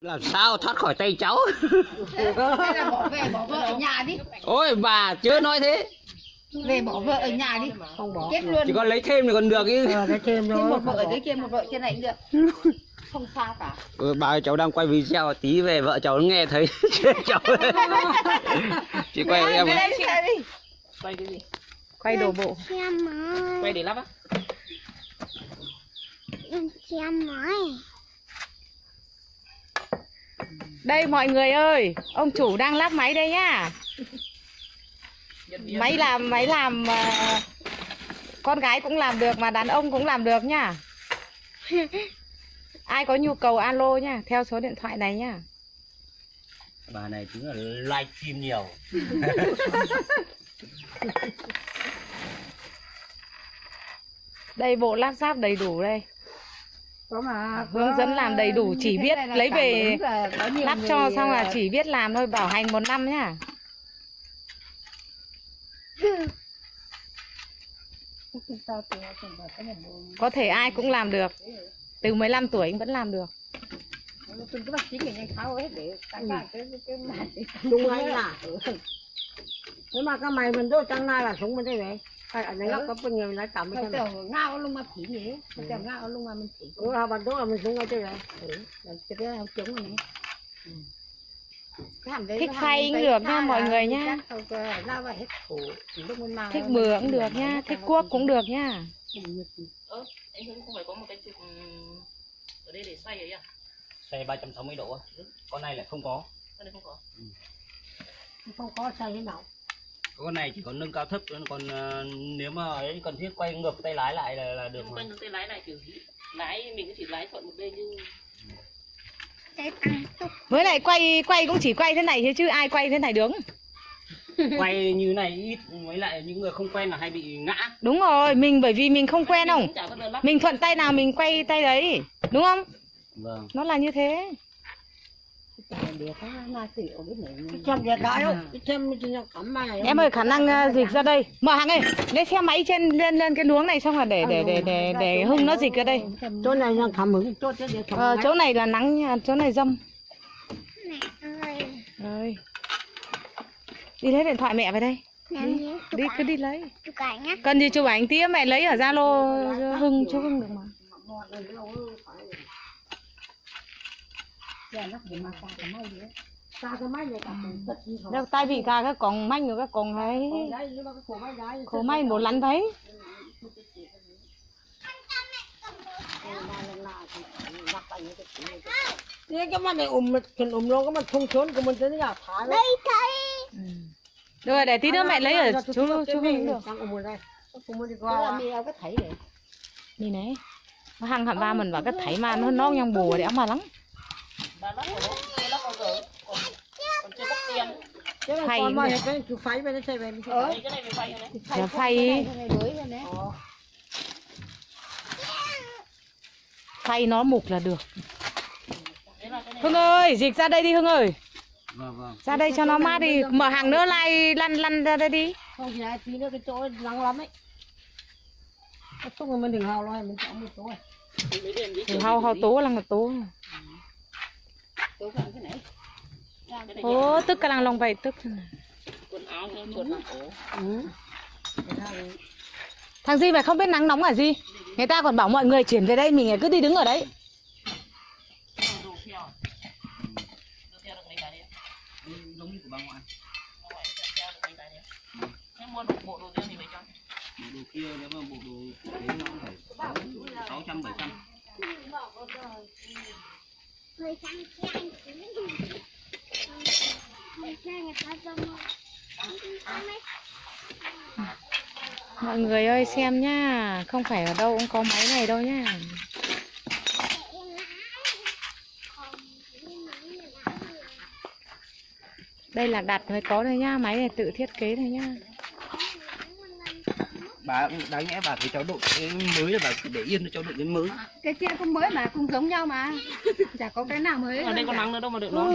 làm sao thoát khỏi tay cháu? Hay là bỏ về bỏ vợ ở nhà đi. Ôi bà chưa nói thế. Về bỏ vợ ở nhà đi. Không bỏ. Chết luôn. Chỉ còn lấy thêm thì còn được chứ. Ờ cái thêm thôi. một vợ ở dưới kia một vợ trên này cũng được. Không sao cả. Ừ, bà ơi, cháu đang quay video tí về vợ cháu nghe thấy. Cháu chị quay em quay cái gì? Quay đồ bộ. Xem mới quay để lắp á. Em xem mới đây mọi người ơi ông chủ đang lắp máy đây nhá. Máy làm máy làm à, con gái cũng làm được mà đàn ông cũng làm được nhá. Ai có nhu cầu alo nhá theo số điện thoại này nhá. Bà này chính là livestream nhiều. Đây bộ lắp ráp đầy đủ đây Có mà hướng dẫn làm đầy đủ chỉ biết lấy về có lắp người, cho xong là ờ, chỉ biết làm thôi bảo hành một năm nhá. Có có thể ai cũng làm được. Từ 15 tuổi vẫn làm được. Đúng anh là nếu mà cái mày mình đôi trăng na là súng mình thế vậy cái anh ấy có bao nhiêu tầm Theo cái kiểu ngao luôn mà phỉ nhỉ? Theo kiểu ngao luôn mà mình phỉ ừ là bạn đó là mình ở thế vậy Rồi cái đó là chống rồi này cái Thích nó phay cũng được nha, mọi người mang thích bừa mình cũng được nó thích cuốc nó cũng được nhá ơ anh hưng không phải có một cái chụp ừm, ở đây để xoay ấy à? Xoay 360 độ á. con này lại không có. Cái này không có. Không có sai thế nào con này chỉ có nâng cao thấp thôi, còn ờ, nếu mà ấy cần thiết quay ngược tay lái lại là, là được mà quanh tay lái lại kiểu lái mình cũng chỉ lái thuận một bên tốc với lại quay quay cũng chỉ quay thế này thế chứ ai quay thế này đứng quay như này ít với lại những người không quen là hay bị ngã. Đúng rồi mình bởi vì mình không quen không mình thuận tay nào mình quay tay đấy đúng không? Vâng. Nó là như thế em ơi khả năng uh, dịch ra đây. Mở hàng ơi lấy xe máy trên lên lên cái luống này xong là để để để để để hưng nó dịch ra đây. chỗ này. là cảm hứng ờ, chỗ này. là nắng nha, chỗ này dâm. Rồi. Đi lấy điện thoại mẹ về đây. Đi cứ đi lấy. Cần gì chụp ảnh tía mẹ lấy ở zalo hưng chú hưng được mà Giờ nó phải mà xa cái máy gì á. xa cái máy này cả tật gì không đâu tay bị gà cái còng manh rồi cái còng ấy. Mà khổ may một lắn thấy. Thế cái mà này ùm cần ùm luôn cái mà thông xuống của mình thế nào thả đấy. đây thấy rồi để tí nữa mẹ lấy ở chú chú hưng được. Đi này. Nó hăng hẳn ba mình vào cái thấy mà nó nó nhang bùa để mà lắm Phay cái chú phái bên đây bên Ờ. Cái này phay phay Này đấy. Phay nó mục là được. Hưng ơi dịch ra đây đi hưng ơi. Vâng vâng. Ra đây cho nó mát đi mở hàng nữa lai lăn lăn ra đây đi. Không thì tí nữa cái chỗ nắng lắm ấy. Chỗ mình đừng hào lo mình chọn một chỗ này. Thì hao hao tố là ngật tố ủa tức cả làng lòng vậy tức Ừ. thằng gì mà không biết nắng nóng là gì người ta còn bảo mọi người chuyển về đây, mình cứ đi đứng ở đấy đồ đồ bộ đồ thì bộ đồ kia nếu mà bộ đồ nó phải sáu trăm bảy trăm mọi người ơi, xem nhá. Không phải ở đâu cũng có máy này đâu nhá. Đây là đặt mới có thôi nhá. Máy này tự thiết kế thôi nhá bà đáng nhẽ bà thấy cháu đội cái mới là bà để yên cho cháu đội cái mới. Cái kia cũng mới mà cũng giống nhau mà. Chả có cái nào mới ở đây có nắng nữa đâu mà được nó.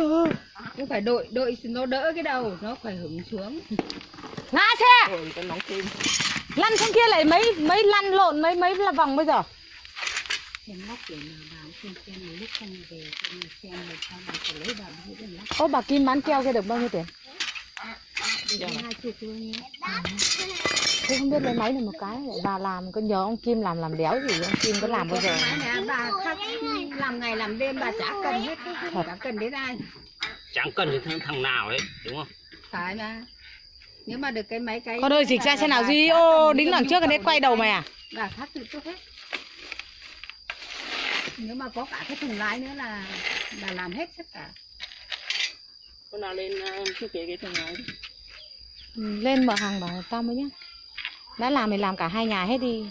Cũng phải đội đội nó đỡ cái đầu Nó phải hứng xuống. Ngã xe! Cái nóng thêm. Lăn xuống kia lại mấy mấy lăn lộn mấy mấy là vòng bây giờ? Ô bà kim bán keo kia được bao nhiêu tiền hai nhé tôi không biết lấy máy này một cái. Để bà làm có nhớ ông kim làm làm đéo gì ông kim có làm bao giờ bà khác làm ngày làm đêm bà chả cần hết. Chả cần đến ai. Chẳng cần đến thằng, thằng nào ấy đúng không? Phải mà. Nếu mà được cái máy cái con ơi dịch ra xem nào duy. ô đính lần trước cái đấy quay đầu mày à? Bà khác tự tốt hết. Nếu mà có cả cái thùng lái nữa là bà làm hết tất cả. Hôm nào lên uh, thiết kế cái này Ừ, lên mở hàng bảo tao mới nhá đã làm thì làm cả hai nhà hết đi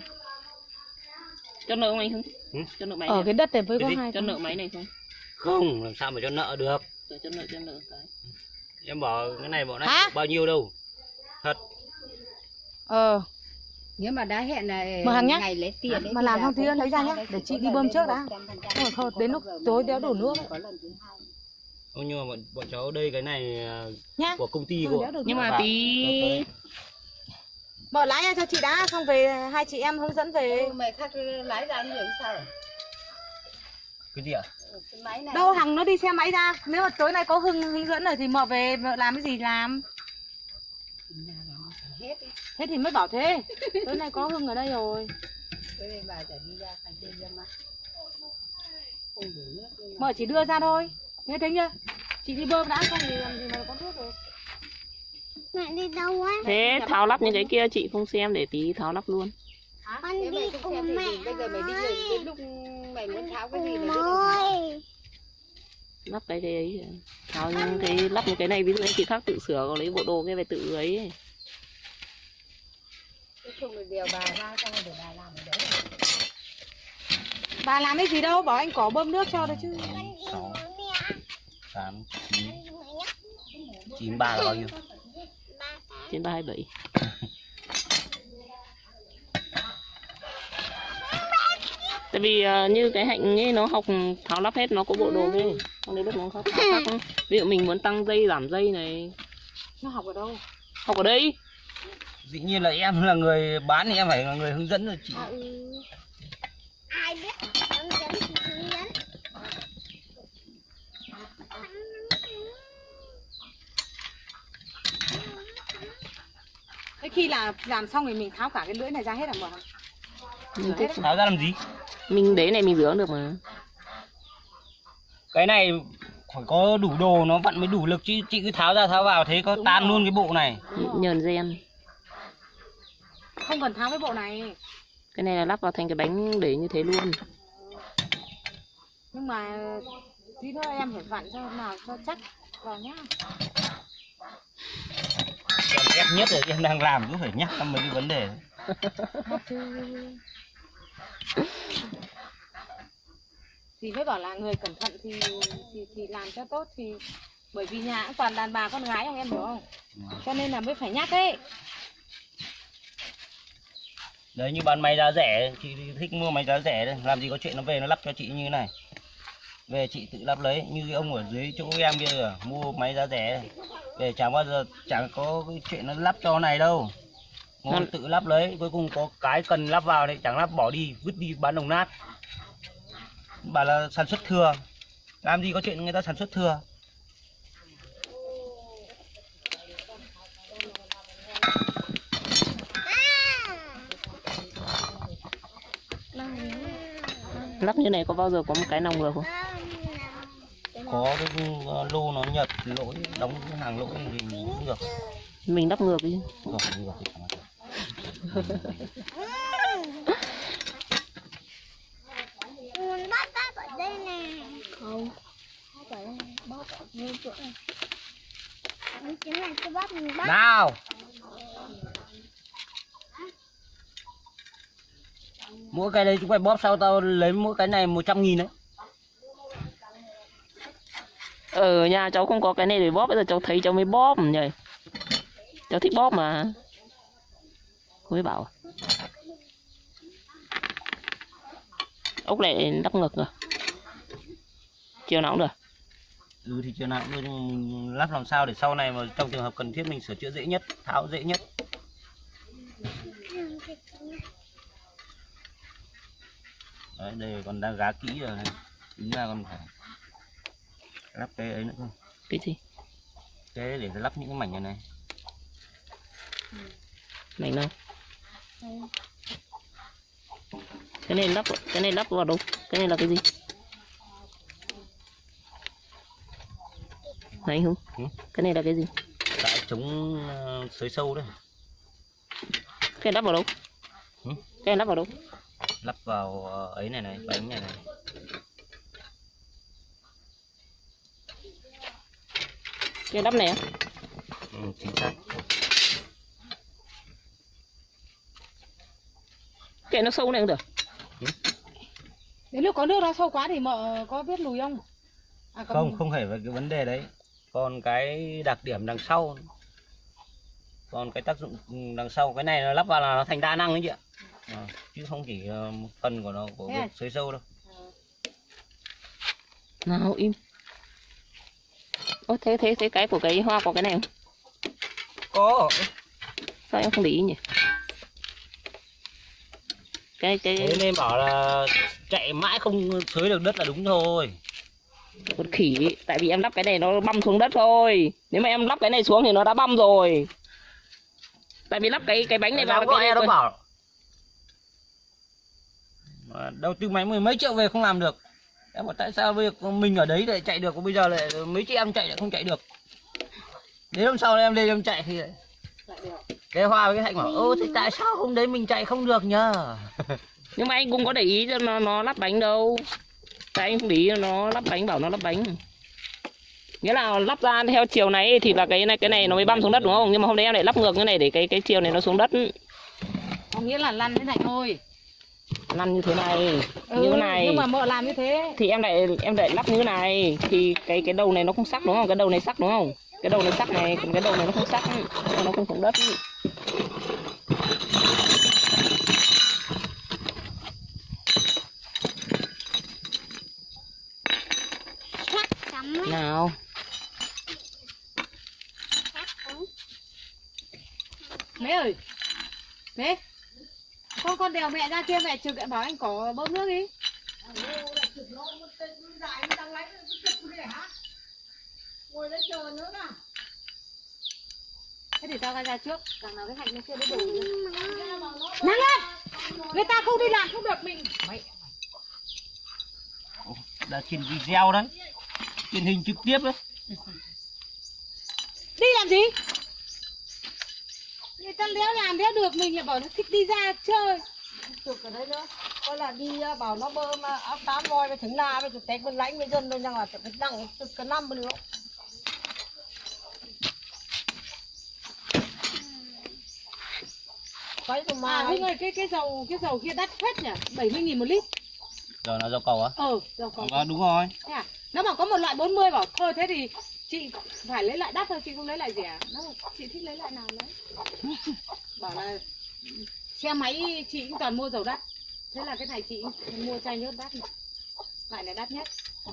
Cho nợ không anh Hưng? Ừ? Cho nợ máy ở này. cái đất này với có hai Cho nợ máy này không? không làm sao mà cho nợ được cho nợ cho nợ cái. em bảo cái này bọn này Hả? bao nhiêu đâu thật ờ nếu mà đã hẹn là Mở hàng nhá. ngày lấy tiền đấy Mà thì làm cũng nữa lấy ra không nhá, sao để chị đi bơm trước đã. 100%, Không phải thôi, đến lúc tối đéo đổ nước. có lần thứ hai Ô, nhưng mà bọn, bọn cháu đây cái này à, nhá của công ty Thôi, của Nhưng mà tí mở lái ra cho chị đã xong về hai chị em hướng dẫn về. Ừ, mày khác lái ra như vậy sao cái gì ạ? Cái máy này. Đâu hằng nó đi xe máy ra. Nếu mà tối nay có hưng hướng dẫn rồi thì mợ về mợ làm cái gì làm? Nhà nó hết đi. Thế thì mới bảo thế. Tối nay có hưng ở đây rồi. Thế nên bà phải đi ra phải trên ra mắt không đủ nước nhưng mà mợ chỉ đưa ra thôi nghe thấy chưa chị đi bơm đã xong thì làm gì mà có thuốc rồi Mẹ đi đâu á? thế tháo lắp những cái kia chị không xem để tí tháo lắp luôn. Con Thế đi mày không xem cùng thì mẹ bây giờ mày đi rồi đến lúc mày muốn tháo cái gì là được. ơi. Lắp cái cái ấy. Tháo những cái lắp những cái này ví dụ như chị khác tự sửa có lấy bộ đồ cái phải tự ấy. Chứ không được điều bà ra xong rồi để bà làm ở đấy bà làm cái gì đâu bảo anh có bơm nước cho đấy chứ sáu tám chín chín ba là bao nhiêu ba cái. Trên 327. Tại vì ờ, như cái hạnh ấy nó học tháo lắp hết nó có bộ đồ ấy. Không đến lúc nó khác, khác. Ví dụ mình muốn tăng dây giảm dây này. nó học ở đâu Học ở đây. dĩ nhiên là em là người bán thì em phải là người hướng dẫn rồi chị à, ừ. Ai biết hướng dẫn. Khi là làm xong thì mình tháo cả cái lưỡi này ra hết à mợ Mình thích. tháo ra làm gì Mình để này mình rửa được mà. cái này phải có đủ đồ nó vẫn mới đủ lực chứ chị cứ tháo ra tháo vào thế có tan luôn cái bộ này Nhờn gen. không cần tháo cái bộ này Cái này là lắp vào thành cái bánh để như thế luôn. nhưng mà tí nữa em phải vặn cho nào cho chắc vào nhá em ghét nhất là em đang làm cứ phải nhắc em mấy cái vấn đề. Thì mới bảo là người cẩn thận thì thì thì làm cho tốt thì bởi vì nhà cũng toàn đàn bà con gái không em hiểu không? Cho nên là mới phải nhắc ấy. Đấy như bán máy giá rẻ chị thích mua máy giá rẻ đấy làm gì có chuyện nó về nó lắp cho chị như thế này về chị tự lắp lấy như ông ở dưới chỗ em kia kìa mua máy giá rẻ. Về chẳng bao giờ chẳng có cái chuyện nó lắp cho này đâu. Ngồi Nó- tự lắp lấy cuối cùng có cái cần lắp vào thì chẳng lắp bỏ đi vứt đi bán đồng nát. Bảo là sản xuất thừa. Làm gì có chuyện người ta sản xuất thừa. Lắp như này có bao giờ có một cái nào ngược không? Có cái uh, lô nó nhật lỗi đóng cái hàng lỗi thì ngược Mình lắp ngược đi. ngược ngược. Muốn bắt bắp ở đây nè. Không. Không phải đây, bóp ở ngay chỗ này. Đấy chính là cái bắp mình bắt. nào mỗi cái đấy chúng mày bóp sao tao lấy mỗi cái này 100 nghìn đấy Ừ, Ở nhà cháu không có cái này để bóp, bây giờ cháu thấy cháu mới bóp ừ, nhỉ. Cháu thích bóp mà. Không biết bảo? Ốc lại đắp ngực rồi. Chiều nào cũng được. ừ thì chiều nào cũng được, mình lắp làm sao để sau này mà trong trường hợp cần thiết mình sửa chữa dễ nhất tháo dễ nhất đấy đây còn đang gá kỹ rồi này tính ra còn phải lắp cái ấy nữa không? Cái gì? Cái để lắp những cái mảnh này này. Mảnh nào? Cái này lắp cái này lắp vào đâu? Cái này là cái gì? Này anh Ừ. cái này là cái gì? Tại chống ờ, xới sâu đấy. Cái này lắp vào đâu? Ừ. cái này lắp vào đâu? Lắp vào ờ, ấy này này bánh này này cái lắp này á. Ừ, chính xác. Cái nó sâu này cũng được đến lúc có nước nó sâu quá thì mợ có biết lùi không? À, có- không không phải về cái vấn đề đấy. Còn cái đặc điểm đằng sau. Còn cái tác dụng đằng sau cái này nó lắp vào là nó thành đa năng đấy chị ạ. Ờ, chứ không chỉ ờ, một phần của nó của Thế à? việc xới sâu đâu. Nào im Ô, thế thế thế cái của cái hoa có cái này không? Có. Sao em không để ý nhỉ? Cái cái thế nên bảo là chạy mãi không xới được đất là đúng thôi. Con khỉ tại vì em lắp cái này nó băm xuống đất thôi. Nếu mà em lắp cái này xuống thì nó đã băm rồi. Tại vì lắp cái cái bánh này vào cái này nó bảo đầu tư máy mười mấy triệu về không làm được em bảo tại sao việc mình ở đấy lại chạy được còn bây giờ lại mấy chị em chạy lại không chạy được? Đến hôm sau em lên em chạy thì lại- cái hoa với cái hạnh bảo ơ thì tại sao hôm đấy mình chạy không được nhờ? Nhưng mà anh cũng có để ý cho nó nó lắp bánh đâu. Tại anh không để ý nó lắp bánh bảo nó lắp bánh. Nghĩa là lắp ra theo chiều này thì là cái này cái này nó mới băm xuống đất đúng không? Nhưng mà hôm nay em lại lắp ngược như này để cái cái chiều này nó xuống đất. Có nghĩa là lăn thế này thôi lăn như thế này ừ, như thế này. nhưng mà mợ làm như thế. Thì em lại em lại lắp như thế này. Thì cái cái đầu này nó không sắc đúng không? Cái đầu này sắc đúng không? Cái đầu này sắc này còn cái đầu này nó không sắc. Nó không xuống đất. Nào. Mẹ ơi. Mẹ con con đèo mẹ ra kia mẹ trực lại bảo anh có bơm nước đi. Ngồi đấy chờ nữa nè thế thì tao ra ra trước đằng nào cái hạnh nó chưa biết đủ nắng lên! Người ta không đi làm không được mình. Mày. Đã trên video đấy. Truyền hình trực tiếp đấy. Đi làm gì người ta đéo làm đéo được mình lại bảo nó thích đi ra chơi. Chụp ở đấy nữa. Coi là đi à, bảo nó bơm à, áo tám voi với thứng la với chụp tét bên lãnh với dân thôi nhưng mà chụp cái đằng chụp cái năm nữa cái mà à Hưng ơi cái cái dầu cái dầu kia đắt phết nhỉ? 70 nghìn một lít. Rồi nó dầu cầu á? Ờ dầu có Vâng, đúng rồi. Thế à? Nó bảo có một loại 40 bảo thôi thế thì chị phải lấy lại đắt thôi chị không lấy lại rẻ. Nó chị thích lấy lại nào lấy. Bảo là xe máy chị cũng toàn mua dầu đắt. Thế là cái này chị cũng mua chai nhớt đắt. này. Loại này đắt nhất. Ừ.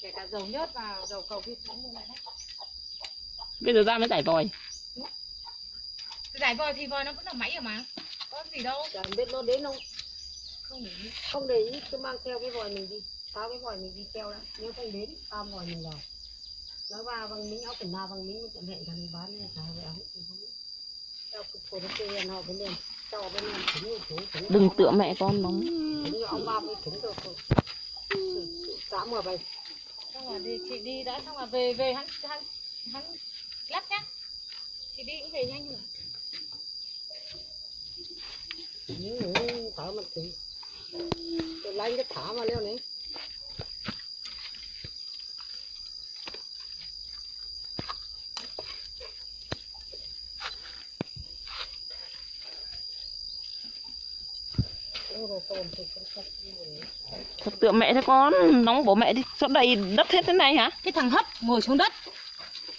Kể cả dầu nhớt và dầu cầu kia cũng mua lại đắt. bây giờ ra mới giải vòi Giải vòi thì vòi nó vẫn là máy ở mà. Có gì đâu. chẳng biết nó đến không Không để ý. không để ý cứ mang theo cái vòi mình đi tháo cái vòi mình đi theo đã nếu không đến tao vòi mình vào nó vào bằng miếng áo quần nào bằng miếng chẳng hẹn thằng bán này tháo về áo thì đừng tựa mẹ con nó. Thúng ông ba mới thúng được rồi tám mà vậy Xong rồi đi, chị đi đã xong rồi về về hắn hắn hắn lắp nhá. Chị đi cũng về nhanh rồi. những người thả mà thúng. Tôi lấy cái thả mà leo này Ôi, rồi tôm thì cũng sắp đi rồi. Thật tựa mẹ thế con nóng bố mẹ đi sao đầy đất hết thế này hả? Cái thằng hấp ngồi xuống đất.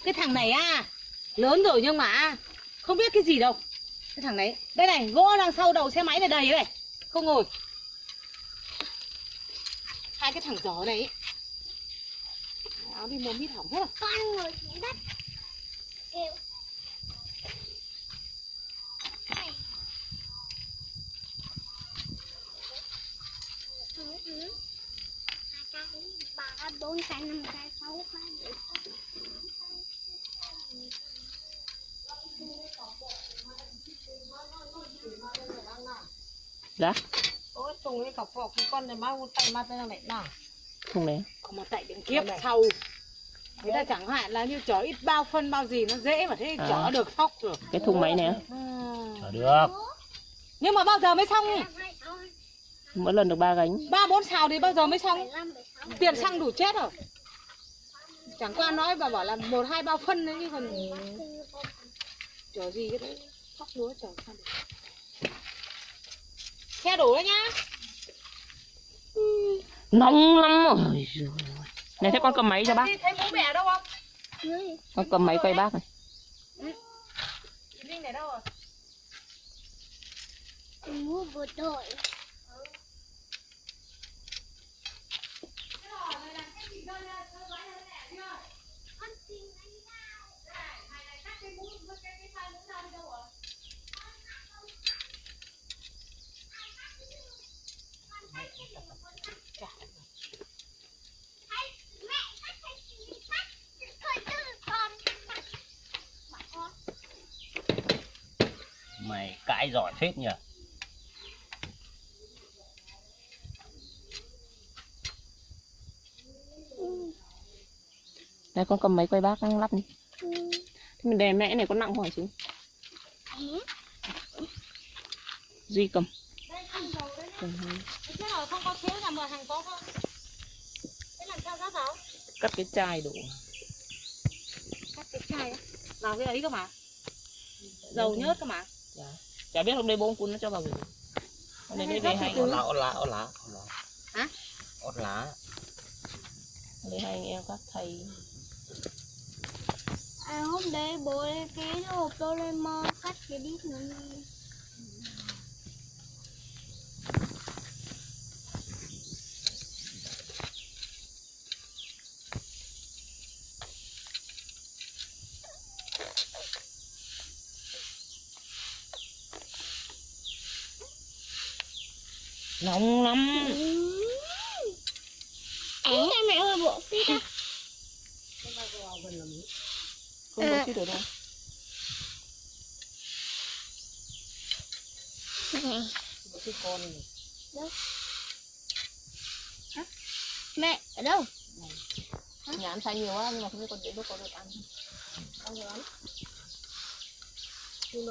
Cái thằng này à lớn rồi nhưng mà không biết cái gì đâu. Cái thằng đấy đây này gỗ đằng sau đầu xe máy này đầy này. Không ngồi. Hai cái thằng gió này. Áo đi mua mít hỏng hết. Rồi Con ngồi xuống đất. Kêu. Cái năm cái sáu cái bảy Dạ. Ôi tùng cái cọc phọc cái con này mau tay mắt tay này? Nào. Thùng này Không mà tại đến kiếp sau. Người ta chẳng hạn là như chó ít bao phân bao gì nó dễ mà thế À. chó được sóc rồi Cái thùng máy này á. Ừ. Chở được. Nhưng mà bao giờ mới xong? Hai Mỗi lần được ba gánh. Ba bốn xào thì bao giờ mới xong? Tiền xăng đủ chết rồi. Chẳng qua nói bà bảo là một hai bao phân đấy chứ còn chở gì cái đấy. Sóc lúa chở sao được. Xe đủ đấy nhá. Nóng lắm rồi. Này thế con cầm máy cho bác. Thấy bố mẹ đâu không? Con cầm máy quay bác này. Linh này đâu rồi? Mua bộ đội mày cãi giỏi phết nhỉ? Này con cầm máy quay bác lắp đi. Thế mình đè mẹ này có nặng không hả chứ. Duy cầm. Cầm hơi. Thế nào không có thiếu nhà mở hàng có không Thế làm sao rác nào Cắt cái chai đủ. Cắt cái chai á? Vào cái ấy cơ mà. Dầu nhớt cơ mà. Chả biết hôm nay bố Cún nó cho vào gì. Hôm nay đây đây hai ót lá ót lá ót lá Hả? ót lá. Nay hai anh em các thầy. À hôm đấy bố lấy cái hộp Doraemon cắt cái đít nó đi Nóng lắm. Ê, mẹ ơi bộ xít á Không có chít được đâu. Mẹ. Ở đâu? Nhà ăn xay nhiều quá nhưng mà không biết con đến lúc có được ăn Ăn nhiều lắm không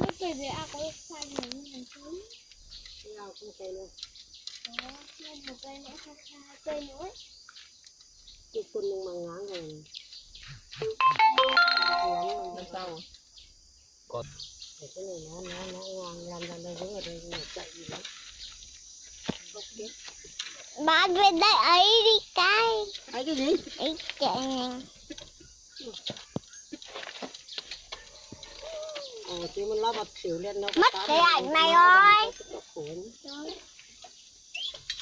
biết về về à có sai gì như này không nào cũng sai luôn đó thêm một cây nữa không sai cây nữa nhưng mà ngán rồi Lần sau Thì cái này nó nó nó ngang làm ra đây đứng ở đây nó chạy gì đấy không biết bà về đây ấy đi cái. Ấy cái gì? Ấy chạy nhanh. Ờ chứ mình lo bật xỉu lên nó Mất cái ảnh khổ lắm.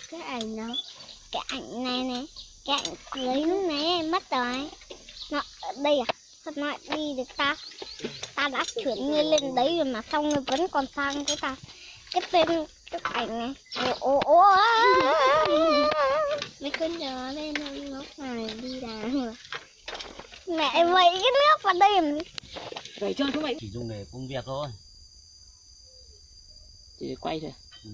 cái ảnh nó cái ảnh này này cái ảnh cưới lúc nãy em mất rồi nó ở đây à sao nó lại đi được ta? Ta đã chuyển ngươi lên đấy rồi mà xong ngươi vẫn còn sang cái ta. Cái tên cái ảnh này. Ô ô ô mấy con nhỏ lên nó này đi đàng mẹ vậy cái nước vào đây gì? Vậy chơi chúng mày chỉ dùng để công việc thôi. Chỉ quay thôi. Ừ.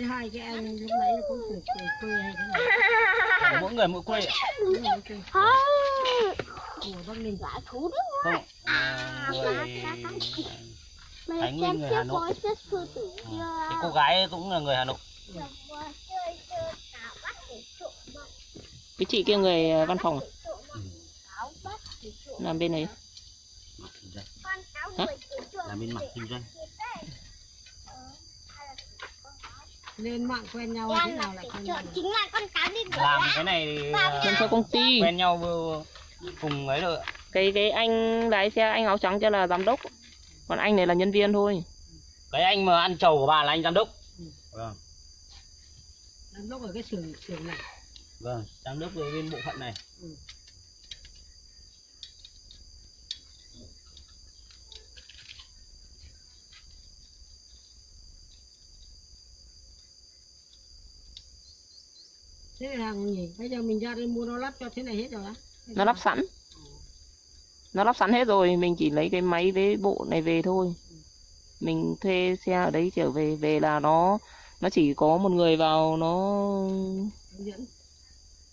cái hai cái anh lúc nãy nó cũng cười cười cười hay cái này mỗi người mỗi quê ạ. không của bác ninh giả thú đó không à, người mày Thái Nguyên người Hà Nội. Ừ. cô gái cũng là người Hà Nội. Bông Cái chị kia người ờ, văn phòng à? trộm Làm bên này Hả? làm bên mặt kinh doanh thịt đấy. Ờ, hay là con táo. Lên mạng quen nhau thế nào là quen nhau? chính là con cá đi làm cái này thì ờ, Trên cho công ty. quen nhau vừa- cùng ấy rồi cái cái anh lái xe anh áo trắng cho là giám đốc. Còn anh này là nhân viên thôi. Cái anh mà ăn trầu của bà là anh giám đốc. Vâng. Giám đốc ở cái xưởng xưởng này. Vâng giám đốc về bên bộ phận này thế là hàng gì? Bây giờ mình ra đây mua nó lắp cho thế này hết rồi á. Nó lắp sẵn. nó lắp sẵn hết rồi mình chỉ lấy cái máy với bộ này về thôi. Mình thuê xe ở đấy trở về về là nó nó chỉ có một người vào nó hướng dẫn.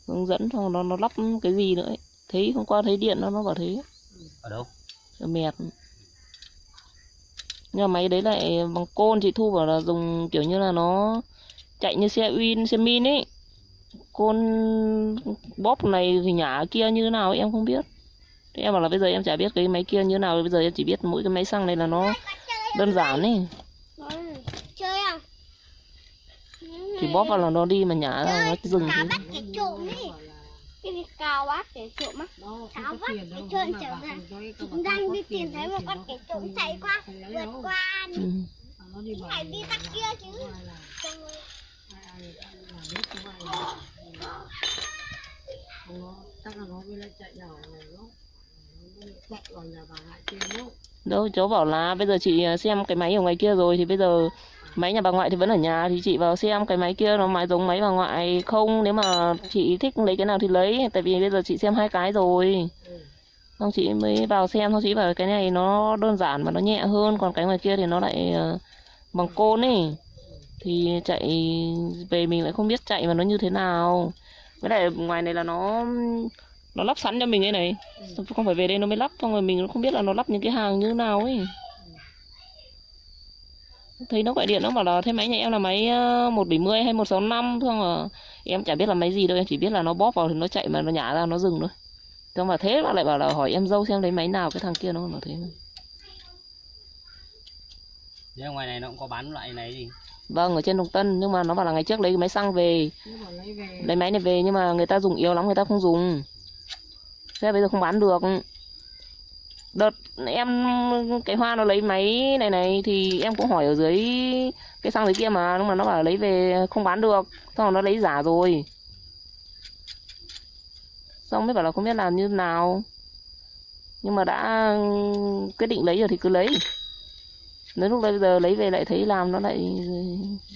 hướng dẫn xong nó nó lắp cái gì nữa ấy. thấy hôm qua thấy điện nó nó bảo thế. Ở đâu? Mệt nhưng mà máy đấy lại bằng côn chị thu bảo là dùng kiểu như là nó chạy như xe win xe min ấy côn bóp này thì nhả kia như thế nào em không biết. Thế em bảo là bây giờ em chả biết cái máy kia như thế nào bây giờ em chỉ biết mỗi cái máy xăng này là nó đơn giản ấy. Chơi không chỉ bóp vào là nó đi mà nhả ra nó dừng thế trộm cái gì cao bắt kẻ trộm á? Nó không Tháo có vắt tiền đâu cái chân mà trở ra. Chúng đang đi tìm thấy một thì con kẻ trộm chạy qua vượt qua ừ. Phải đi tắt kia chứ đâu, cháu bảo là bây giờ chị à, xem cái máy ở ngoài kia rồi thì bây giờ máy nhà bà ngoại thì vẫn ở nhà thì chị vào xem cái máy kia nó máy giống máy bà ngoại không? Nếu mà chị thích lấy cái nào thì lấy, tại vì bây giờ chị xem hai cái rồi. Xong chị mới vào xem, xong chị bảo cái này nó đơn giản mà nó nhẹ hơn, còn cái ngoài kia thì nó lại à, bằng côn ấy thì chạy về mình lại không biết chạy mà nó như thế nào. Với lại ngoài này là nó nó lắp sẵn cho mình ấy này. Không phải về đây nó mới lắp xong rồi mình không biết là nó lắp những cái hàng như thế nào ấy. Thấy nó gọi điện nó bảo là thế máy nhà em là máy ờ, 170 hay 165 xong rồi em chả biết là máy gì đâu em chỉ biết là nó bóp vào thì nó chạy mà nó nhả ra nó dừng thôi. Xong mà thế mà lại bảo là hỏi em dâu xem lấy máy nào cái thằng kia nó bảo thế mà. Thế ở ngoài này nó cũng có bán loại này gì vâng ở trên đồng tân nhưng mà nó bảo là ngày trước lấy cái máy xăng về. Về. Lấy máy này về nhưng mà người ta dùng yếu lắm người ta không dùng. Thế bây giờ không bán được. Đợt em cái hoa nó lấy máy này này thì em cũng hỏi ở dưới cái xăng dưới kia mà nhưng mà nó bảo lấy về không bán được. Xong nó lấy giả rồi. Xong mới bảo là không biết làm như thế nào. Nhưng mà đã quyết định lấy rồi thì cứ lấy đến lúc bây giờ lấy về lại thấy làm nó lại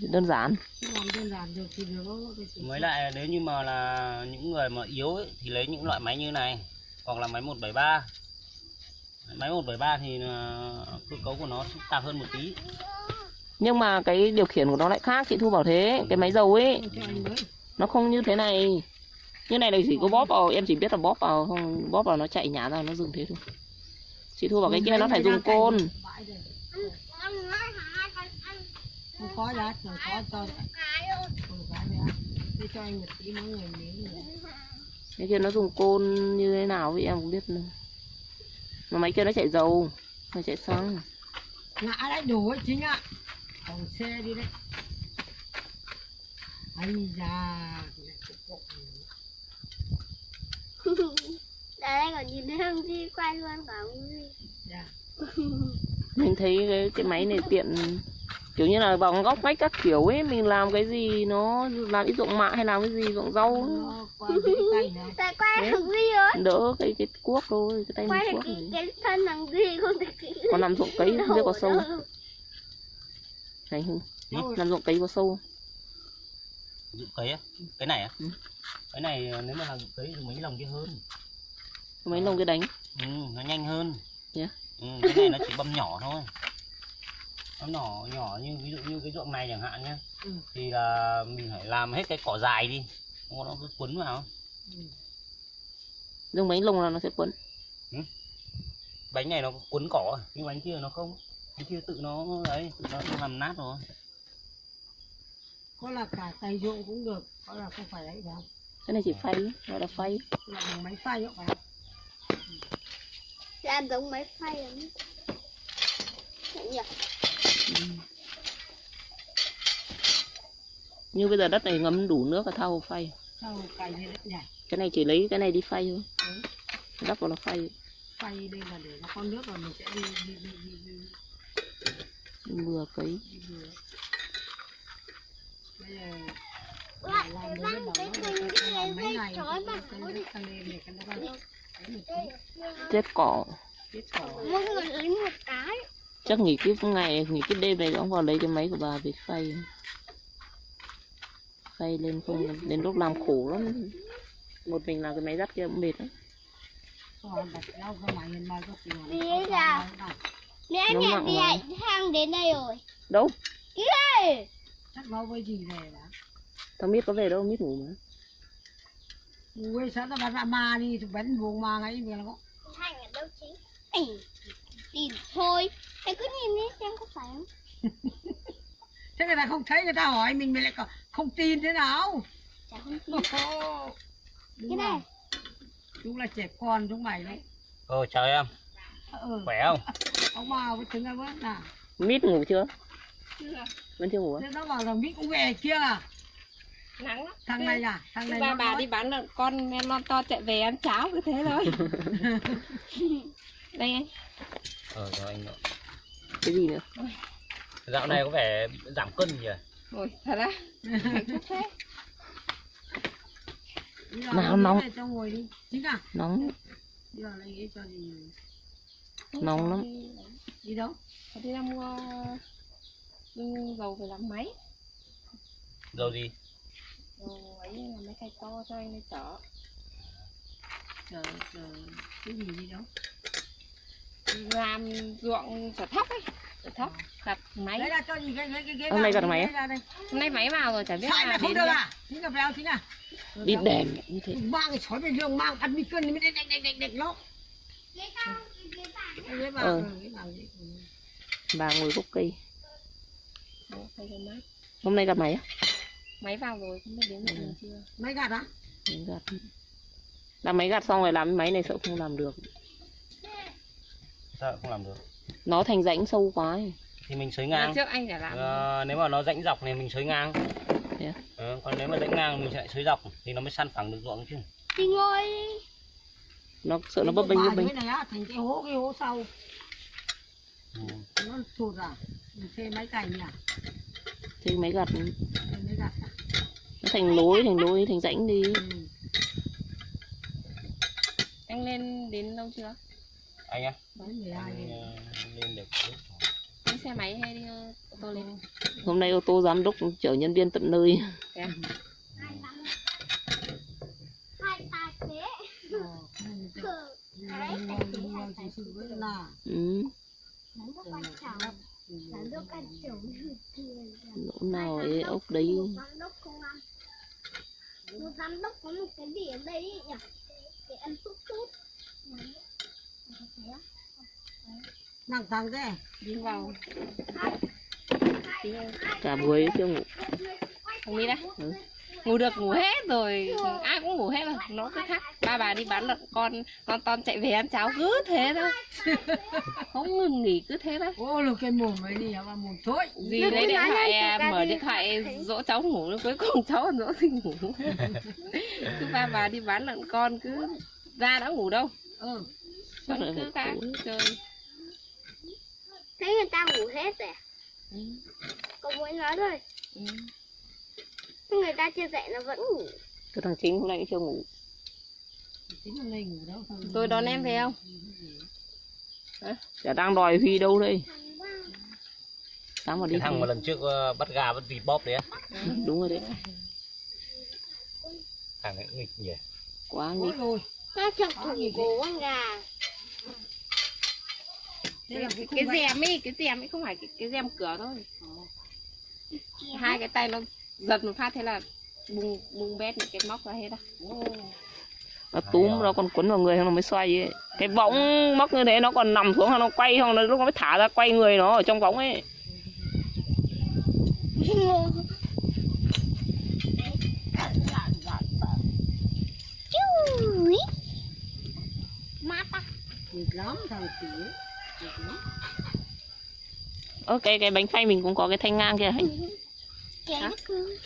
đơn giản. Làm đơn giản được thì được. Nó cái sự mới lại nếu như mà là những người mà yếu ấy, thì lấy những loại máy như này hoặc là máy 173 máy 173 thì ờ, cơ cấu của nó phức tạp hơn một tí. Nhưng mà cái điều khiển của nó lại khác chị thu bảo thế cái máy dầu ấy nó không như thế này. Như này là chỉ có bóp vào em chỉ biết là bóp vào không bóp vào nó chạy nhả ra nó dừng thế thôi. Chị thu bảo cái kia nó phải dùng côn Bãi đây. Con nói hả con ăn không có giá rồi có cho. Một cái nữa thế cho anh một tí mỗi người miếng nữa. cái kia nó dùng côn như thế nào vậy em không biết nữa. Mà máy kia nó chạy dầu nó chạy xăng ngã đấy đổ ấy chính ạ. Còn xe đi đấy. Anh già Ở đây còn nhìn thấy không Duy quay luôn cả ông dạ. Mình thấy cái, cái máy này tiện kiểu như là bằng góc vách các kiểu ấy mình làm cái gì nó làm ít ruộng mạ hay làm cái gì ruộng rau rồi đỡ cái cái cuốc thôi cái tay Quay mình cuốc cái, cái thân không còn làm ruộng cấy không biết có sâu này hưng Ôi, làm ruộng cấy có sâu dụng cấy á? Cái này á? Ừ. cái này ờ, nếu mà làm dụng cấy thì mấy lồng kia hơn. Mấy lông cái đánh. Ừ, nó nhanh hơn. À? ừ, cái này nó chỉ băm nhỏ thôi nó nhỏ nhỏ như ví dụ như cái ruộng này chẳng hạn nhá. Ừ. thì là mình phải làm hết cái cỏ dài đi không có nó cứ quấn vào. Ừ. dùng bánh lông là nó sẽ quấn. Bánh này nó quấn cỏ nhưng bánh kia nó không. Bánh kia tự nó đấy tự nó làm nát rồi. Có là cả tay ruộng cũng được có là không phải đấy phải không? Cái này chỉ phay gọi là phay. Là bằng máy phay không phải? Làm giống máy phay lắm. Vậy nhỉ? Như bây giờ đất này ngấm đủ nước là thao phay. Sau cày lên đất nhảy cái này chỉ lấy cái này đi phay thôi. Đắp vào là phay. Phay đây là để nó có nước rồi mình sẽ đi đi đi đi, đi, vừa cấy. Vừa bây giờ làm cái nó mấy ngày để nó chết cỏ biết cỏ. Mỗi người lấy một cái. Chắc nghỉ cái ngày nghỉ cái đêm này ông vào lấy cái máy của bà về phay phay lên không đến lúc làm khổ lắm một mình làm cái máy dắt kia cũng mệt lắm. Nè Nó đi lắm. lại thang đến đây rồi. đâu Ê! chắc nó với gì về đã thằng mít có về đâu mít ngủ mà ui sao tao bắt ra ma đi bánh buồn ma ngay về nó có Thang ở đâu chứ? Tìm thôi. Em cứ nhìn đi xem có phải không? thế người ta không thấy người ta hỏi mình mình lại còn không tin thế nào Chả không tin. đúng Cái này. chúng là trẻ con chúng mày đấy Ồ chào em, ừ. khỏe không? ông bao với trứng ăn bớt nào mít ngủ chưa vẫn chưa ngủ thế nó bảo rằng biết cũng về kia à nắng lắm thằng này à thằng này bà nói. đi bán lợn con men non to chạy về ăn cháo cứ thế thôi đây anh Ờ rồi anh ạ. cái gì nữa? Dạo này có vẻ giảm cân nhỉ? ôi thật á? Hạnh phúc thế Nào, nóng. về cho ngồi đi. Chính à? Nóng. Cho nóng lắm. đi đâu? Có đi ra mua dầu về làm máy. Dầu gì? dầu ấy làm mấy cây to cho anh đi chở. Chờ chờ cái gì đi đâu làm ruộng chở thóc ấy chở thóc đặt máy. Lấy ra cho gì cái cái cái ghế Hôm nay vào, gặp máy hôm nay máy vào rồi chả biết sai là là không được à? Chính là véo chính à đi đèn như thế. Mang cái sói về giường mang ăn mì thì mới đánh đánh đánh đánh đánh nó. Ghế cao, ghế vàng. vào Ờ. vào. Bà ngồi gốc cây. Đấy, hôm nay gặp mày á? Máy vào rồi không biết đến được Ừ. chưa. Máy gạt á Máy gạt. Làm máy gạt xong rồi làm cái máy này sợ không làm được Sao không làm được? nó thành rãnh sâu quá ấy. Thì mình xới ngang. trước anh làm Ờ, nếu mà nó rãnh dọc thì mình xới ngang. Thế à? Ờ, còn nếu mà rãnh ngang mình sẽ lại xới dọc thì nó mới săn phẳng được ruộng chứ. Thì ngồi nó sợ nó bấp bênh bấp bênh này á thành cái hố cái hố sau Ừ. nó thụt à mình máy cày nhỉ thế máy gạt thuê máy gạt à nó thành lối thành lối thành rãnh đi ừ. anh lên đến đâu chưa Anh á? 12 Anh, ờ, lên được đi xe máy hay đi ờ, ô tô lên hôm nay ô tô giám đốc chở nhân viên tận nơi. Ờ, với là ừ. Lúc nào ấy ốc đấy Giám đốc công an. Một giám đốc có một cái gì ở đây nhỉ? Cái ăn sút sút. Nặng thằng thế đi vào. Cả buổi chưa ngủ. Không đi đã Ừ. ngủ được ngủ hết rồi. Ai cũng ngủ hết rồi. Nó cứ khác. Ba bà đi bán lợn con con ton chạy về ăn cháo cứ thế thôi. Không ngừng nghỉ cứ thế thôi. Ô lục cái mồm ấy đi mà mồm thối gì lấy điện thoại à, mở điện thoại dỗ cháu ngủ cuối cùng cháu còn dỗ sinh ngủ. Cứ ba bà đi bán lợn con cứ ra đã ngủ đâu. Ừ vẫn cứ khác chơi Thế người ta ngủ hết rồi à? Ừ. Có mỗi nó thôi. Ừ. Người ta chưa dậy nó vẫn ngủ. cái thằng chính hôm nay cũng chưa ngủ tính hôm nay ngủ đâu không tôi đón em về không chả đang đòi huy đâu đây sáng mà đi Cái thằng mà lần trước ờ, bắt gà bắt vịt bóp đấy á. đúng rồi đấy Thằng ấy nghịch nhỉ? quá nghịch rồi Nó chọc thủng cổ con gà. Là cái, cái rèm ấy cái rèm ấy không phải cái, cái rèm cửa thôi. Hai cái tay nó giật một phát thế là bung bung bét những cái móc ra hết á. Nó túm nó còn quấn vào người xong nó mới xoay ấy. cái võng móc như thế nó còn nằm xuống nó quay xong nó lúc nó mới thả ra quay người nó ở trong võng ấy. Mát à? Nhiệt lắm thằng khỉ ơ cái bánh phay mình cũng có cái thanh ngang kia anh? Cơm.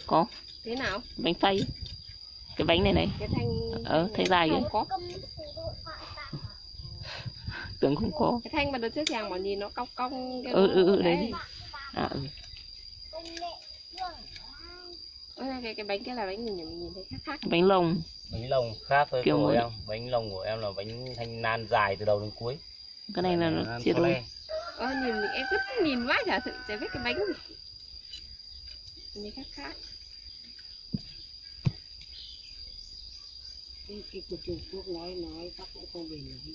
có. Thế nào? Bánh phay. Cái bánh này này. Cái thanh ờ thấy dài kìa. không có. Tưởng không có. Cái thanh mà đợt trước chàng bảo nhìn nó cong cong cái ừ ừ ừ đấy. à ừ. Cái cái bánh kia là bánh mình nhìn thấy khác khác. Bánh lồng. Bánh lồng khác với Kiểu của mới. em. Bánh lồng của em là bánh thanh nan dài từ đầu đến cuối cái này là Nan nó chia đôi le. ơ nhìn em cứ nhìn mãi chả chả biết cái bánh gì nhìn khác khác cái cái của Trung Quốc nói nói chắc cũng không về được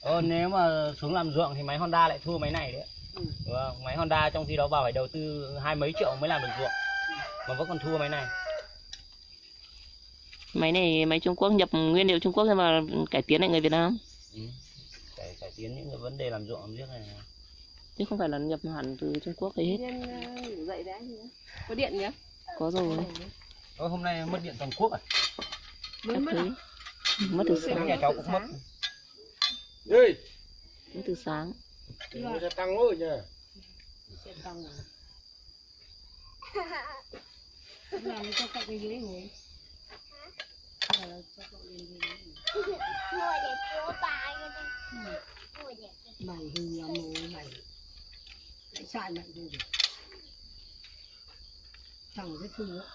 ờ, nếu mà xuống làm ruộng thì máy Honda lại thua máy này đấy Ừ. Đúng không? máy Honda trong khi đó vào phải đầu tư hai mấy triệu mới làm được ruộng mà vẫn còn thua máy này máy này máy Trung Quốc nhập nguyên liệu Trung Quốc nhưng mà cải tiến lại người Việt Nam ừ. Cải, cải tiến những cái vấn đề làm ruộng làm này. Chứ không phải là nhập hẳn từ Trung Quốc thấy hết. Nhân ờ, ngủ dậy đã có điện nhá có rồi. Ơ, hôm nay mất điện toàn quốc à? Các thứ. mất từ Sáng. nhà cháu cũng mất. Ê, mất từ sáng. Người ta tăng rồi nhỉ? sẽ tăng rồi làm cho các cái ghế ngồi. Ờ, ngồi. Để phố bài cái đi. Mày hư nhà mồ mày. Lại sai mạnh rồi thằng rất thương á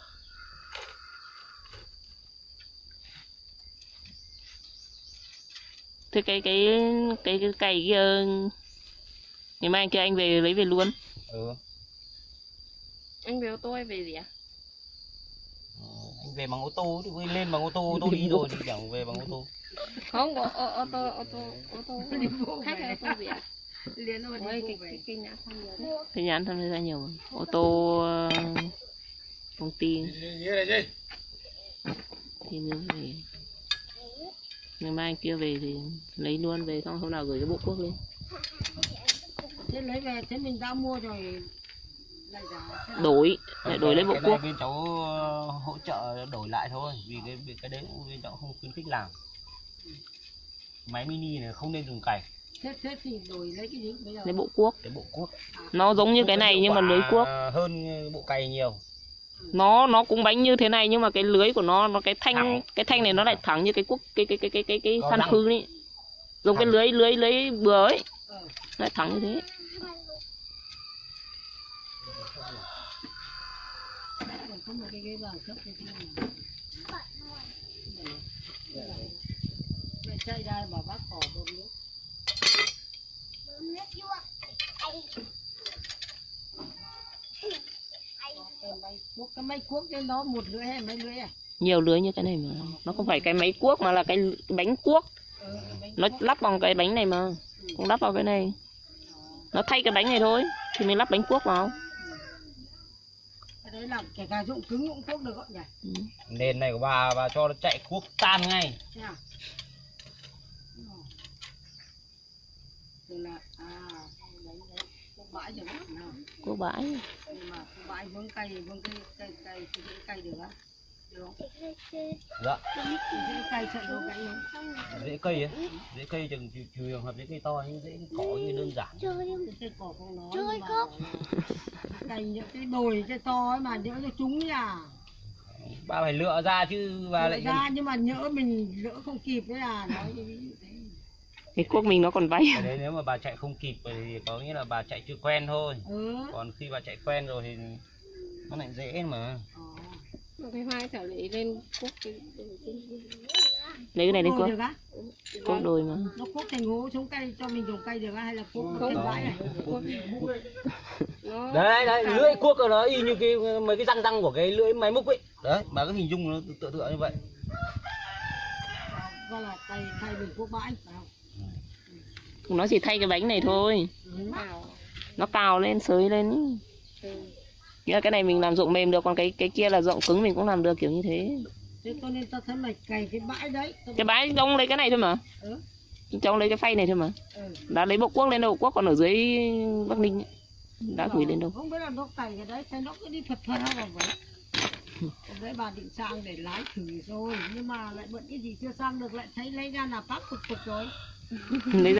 thế cái cái cái cái cày kia ngày mai kia anh về lấy về luôn. Ừ. anh về ô tô hay về gì à Ờ, anh về bằng ô tô thì lên bằng ô tô ô tô đi rồi thì chẳng về bằng ô tô. Không có ô, ô tô ô tô ô tô khác hay ô tô à liền đi cái cái cái nhãn cái nhãn tham gia nhiều ô tô ờ, công ty. Thì đưa về. Ngày mai anh kia về thì lấy luôn về xong hôm nào gửi cái bộ quốc lên. Thế lấy về thế mình đã mua rồi lại giá thế nào? Đổi lại đổi lấy bộ cái quốc. bên cháu ờ, hỗ trợ đổi lại thôi vì cái vì cái đấy bên cháu không khuyến khích làm. Máy mini này không nên dùng cày. Thế thế thì đổi lấy cái gì bây giờ? Lấy bộ quốc. Cái bộ cuốc nó giống như cái này nhưng mà lưới cuốc hơn bộ cày nhiều. Nó nó cũng bánh như thế này nhưng mà cái lưới của nó nó cái thanh Thẳng. cái thanh này nó lại thẳng như cái cuốc cái cái cái cái cái cái Có săn khư ấy. Dùng cái Thẳng. lưới lưới lưới bừa ấy. Ờ. Lại thẳng như thế còn có một cái ghế vàng thấp như thế này mẹ chạy ra bảo bác bỏ bơm nước bơm nước vô. Cuốc cái máy cuốc trên đó một lưỡi hay mấy lưỡi à nhiều lưới như cái này mà. Nó không phải cái máy cuốc mà là cái bánh cuốc. Nó lắp bằng cái bánh này mà. Không lắp vào cái này. Nó thay cái bánh này thôi, thì mình lắp bánh cuốc vào là kể cả dụng cứng cũng cuốc được gọi nhỉ? Ừ. nền này của bà bà cho nó chạy cuốc tan ngay. À? Là à đấy đấy cuốc bãi rồi đó. Nào cuốc bãi. Mà cuốc bãi vướng cây vướng cây cây cây dễ cây được á dạ. Dễ cây không dễ cây ấy dễ cây chừng trường hợp dễ cây to nhưng dễ cỏ như đơn giản. Chơi không? Cây những cái đồi cái to ấy mà nhỡ cho chúng nhà bà phải lựa ra chứ bà lại ra nhưng mà nhỡ mình lỡ không kịp đấy à nói cái ví dụ thế? Cái cuốc mình nó còn vay đấy nếu mà bà chạy không kịp thì có nghĩa là bà chạy chưa quen thôi. Ừ. Còn khi bà chạy quen rồi thì nó lại dễ mà. Ờ. cái hoa trở lại lên cuốc cái lấy cái này lên cuốc cuốc. đồi mà. Nó cuốc thành hố chống cây cho mình dùng cây được hay là cuốc Không. bãi này? Đấy đấy lưỡi cuốc của nó y như cái mấy cái răng răng của cái lưỡi máy múc ấy. Đấy bà cứ hình dung nó tựa tựa như vậy. Do là cây thay mình cuốc bãi nó chỉ thay cái bánh này thôi. Ừ. nó cào lên sới lên ý. Nghĩa là cái này mình làm rộng mềm được còn cái cái kia là rộng cứng mình cũng làm được kiểu như thế. Thế cho nên ta thấy mày cày cái bãi đấy. Cái bãi ông lấy cái này thôi mà. Ừ. trong lấy cái phay này thôi mà. Ừ. đã lấy bộ quốc lên đâu quốc còn ở dưới bắc ninh ấy. đã gửi lên đâu. Không biết là nó cày cái đấy thế nó cứ đi phật phật vào vậy đấy bà định sang để lái thử rồi nhưng mà lại bận cái gì chưa sang được lại thấy lấy ra là phát cục cục rồi